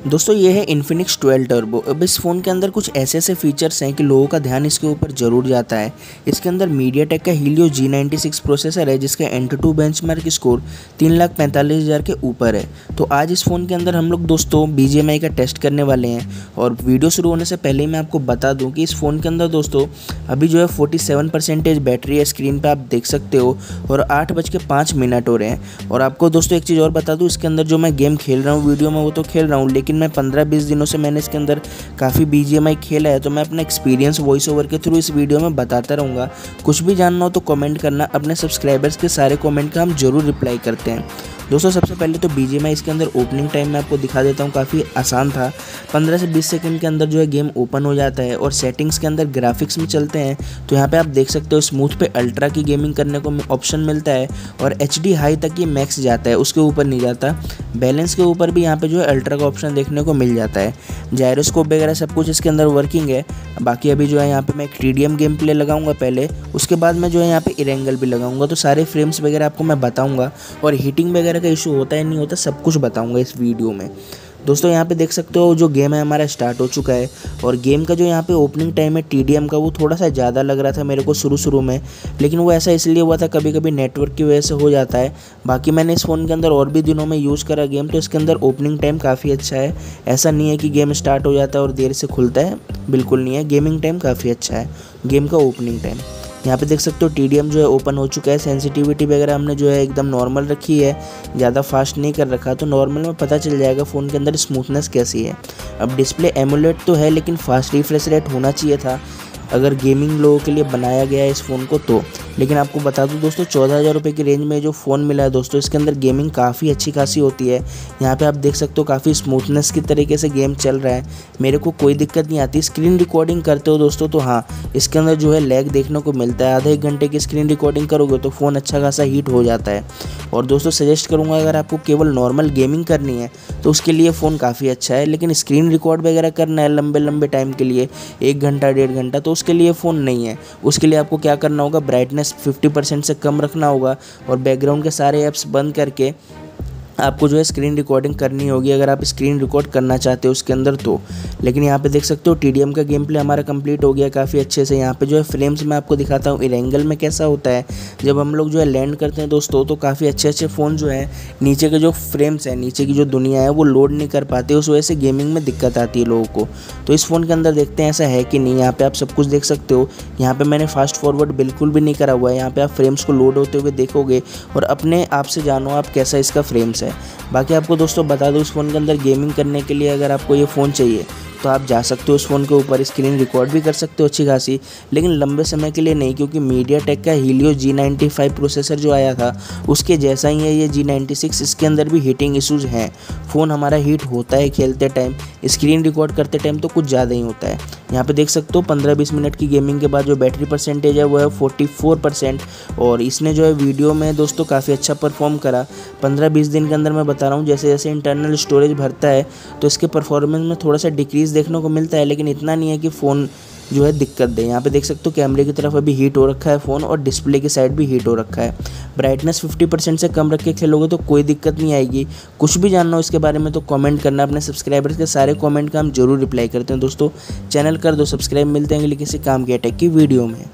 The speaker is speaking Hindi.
दोस्तों, ये है इन्फिनिक्स 12 टर्बो अब इस फ़ोन के अंदर कुछ ऐसे ऐसे फीचर्स हैं कि लोगों का ध्यान इसके ऊपर ज़रूर जाता है। इसके अंदर मीडिया टेक का Helio G ninety six processor है, जिसका एंट टू बेंच स्कोर तीन लाख पैंतालीस हज़ार के ऊपर है। तो आज इस फ़ोन के अंदर हम लोग दोस्तों बी का टेस्ट करने वाले हैं। और वीडियो शुरू होने से पहले मैं आपको बता दूँ कि इस फ़ोन के अंदर दोस्तों, अभी जो है फोर्टी बैटरी है स्क्रीन पर आप देख सकते हो। और आठ बज के पाँच मिनट हो रहे हैं। और आपको दोस्तों एक चीज़ और बता दूँ, इसके अंदर जो मैं गेम खेल रहा हूँ वीडियो में वो तो खेल रहा हूँ, लेकिन मैं पंद्रह बीस दिनों से मैंने इसके अंदर काफ़ी बी खेला है तो मैं अपना एक्सपीरियंस वॉइस ओवर के थ्रू इस वीडियो में बताता रहूँगा। कुछ भी जानना हो तो कॉमेंट करना, अपने सब्सक्राइबर्स के सारे कॉमेंट का हम ज़रूर रिप्लाई करते हैं। दोस्तों, सबसे पहले तो बी इसके अंदर ओपनिंग टाइम में आपको दिखा देता हूँ, काफ़ी आसान था। 15 से 20 सेकंड के अंदर जो है गेम ओपन हो जाता है और सेटिंग्स के अंदर ग्राफिक्स में चलते हैं। तो यहाँ पे आप देख सकते हो स्मूथ पे अल्ट्रा की गेमिंग करने को ऑप्शन मिलता है और HD हाई तक ये मैक्स जाता है, उसके ऊपर नहीं जाता। बैलेंस के ऊपर भी यहाँ पे जो है अल्ट्रा का ऑप्शन देखने को मिल जाता है। जायरोस्कोप वगैरह सब कुछ इसके अंदर वर्किंग है। बाकी अभी जो है यहाँ पे मैं एक टी गेम प्ले लगाऊँगा पहले, उसके बाद मैं जो है यहाँ पे इरेंगल भी लगाऊँगा। तो सारे फ्रेम्स वगैरह आपको मैं बताऊँगा और हीटिंग वगैरह का इशू होता है नहीं होता, सब कुछ बताऊँगा इस वीडियो में। दोस्तों, यहाँ पे देख सकते हो जो गेम है हमारा स्टार्ट हो चुका है। और गेम का जो यहाँ पे ओपनिंग टाइम है टीडीएम का, वो थोड़ा सा ज़्यादा लग रहा था मेरे को शुरू शुरू में। लेकिन वो ऐसा इसलिए हुआ था कभी कभी नेटवर्क की वजह से हो जाता है। बाकी मैंने इस फ़ोन के अंदर और भी दिनों में यूज़ करा गेम तो इसके अंदर ओपनिंग टाइम काफ़ी अच्छा है। ऐसा नहीं है कि गेम स्टार्ट हो जाता है और देर से खुलता है, बिल्कुल नहीं है। गेमिंग टाइम काफ़ी अच्छा है गेम का ओपनिंग टाइम यहाँ पे देख सकते हो टीडीएम जो है ओपन हो चुका है। सेंसिटिविटी वगैरह हमने जो है एकदम नॉर्मल रखी है। ज़्यादा फास्ट नहीं कर रखा। तो नॉर्मल में पता चल जाएगा फ़ोन के अंदर स्मूथनेस कैसी है। अब डिस्प्ले एमुलेट तो है, लेकिन फास्ट रिफ्रेश रेट होना चाहिए था। अगर गेमिंग लोगों के लिए बनाया गया है इस फ़ोन को तो लेकिन आपको बता दूँ दोस्तों, चौदह हज़ार रुपये की रेंज में जो फ़ोन मिला है दोस्तों, इसके अंदर गेमिंग काफ़ी अच्छी खासी होती है। यहाँ पे आप देख सकते हो काफ़ी स्मूथनेस की तरीके से गेम चल रहा है। मेरे को कोई दिक्कत नहीं आती। स्क्रीन रिकॉर्डिंग करते हो दोस्तों तो हाँ इसके अंदर जो है लैग देखने को मिलता है। आधे एक घंटे की स्क्रीन रिकॉर्डिंग करोगे तो फ़ोन अच्छा खासा हीट हो जाता है। और दोस्तों सजेस्ट करूँगा अगर आपको केवल नॉर्मल गेमिंग करनी है तो उसके लिए फ़ोन काफ़ी अच्छा है। लेकिन स्क्रीन रिकॉर्ड वगैरह करना है लंबे लंबे टाइम के लिए, एक घंटा, डेढ़ घंटा तो उसके लिए फ़ोन नहीं है। उसके लिए आपको क्या करना होगा? ब्राइटनेस फिफ्टी परसेंट से कम रखना होगा और बैकग्राउंड के सारे ऐप्स बंद करके आपको जो है स्क्रीन रिकॉर्डिंग करनी होगी, अगर आप स्क्रीन रिकॉर्ड करना चाहते हो उसके अंदर तो। लेकिन यहाँ पे देख सकते हो टीडीएम का गेम प्ले हमारा कंप्लीट हो गया काफ़ी अच्छे से। यहाँ पे जो है फ्रेम्स मैं आपको दिखाता हूँ इरेंगल में कैसा होता है। जब हम लोग जो है लैंड करते हैं दोस्तों तो काफ़ी अच्छे अच्छे फ़ोन जो है, नीचे के जो फ्रेम्स हैं, नीचे की जो दुनिया है, वो लोड नहीं कर पाते, उस वजह से गेमिंग में दिक्कत आती है लोगों को। तो इस फ़ोन के अंदर देखते हैं ऐसा है कि नहीं, यहाँ पर आप सब कुछ देख सकते हो। यहाँ पर मैंने फास्ट फॉरवर्ड बिल्कुल भी नहीं करा हुआ है। यहाँ पर आप फ्रेम्स को लोड होते हुए देखोगे और अपने आप से जानो आप कैसा इसका फ्रेम्स है। बाकी आपको दोस्तों बता दो उस फ़ोन के अंदर गेमिंग करने के लिए अगर आपको ये फ़ोन चाहिए तो आप जा सकते हो उस फ़ोन के ऊपर। स्क्रीन रिकॉर्ड भी कर सकते हो अच्छी खासी, लेकिन लंबे समय के लिए नहीं, क्योंकि मीडिया टेक का Helio G ninety five processor जो आया था, उसके जैसा ही है ये जी नाइन्टी सिक्स इसके अंदर भी हीटिंग इशूज़ हैं। फ़ोन हमारा हीट होता है खेलते टाइम स्क्रीन रिकॉर्ड करते टाइम तो कुछ ज़्यादा ही होता है। यहाँ पे देख सकते हो पंद्रह बीस मिनट की गेमिंग के बाद जो बैटरी परसेंटेज है वो है फोर्टी फोर परसेंट और इसने जो है वीडियो में दोस्तों काफ़ी अच्छा परफॉर्म करा। पंद्रह बीस दिन के अंदर मैं बता रहा हूँ, जैसे जैसे इंटरनल स्टोरेज भरता है तो इसके परफॉर्मेंस में थोड़ा सा डिक्रीज़ देखने को मिलता है, लेकिन इतना नहीं है कि फ़ोन जो है दिक्कत दे। यहाँ पे देख सकते हो कैमरे की तरफ़ अभी हीट हो रखा है फ़ोन और डिस्प्ले की साइड भी हीट हो रखा है। ब्राइटनेस 50 परसेंट से कम रख के खेलोगे तो कोई दिक्कत नहीं आएगी। कुछ भी जानना हो इसके बारे में तो कमेंट करना, अपने सब्सक्राइबर्स के सारे कमेंट का हम ज़रूर रिप्लाई करते हैं। दोस्तों चैनल कर दो सब्सक्राइब मिलते हैं अगले किसी काम के अटैक की वीडियो में।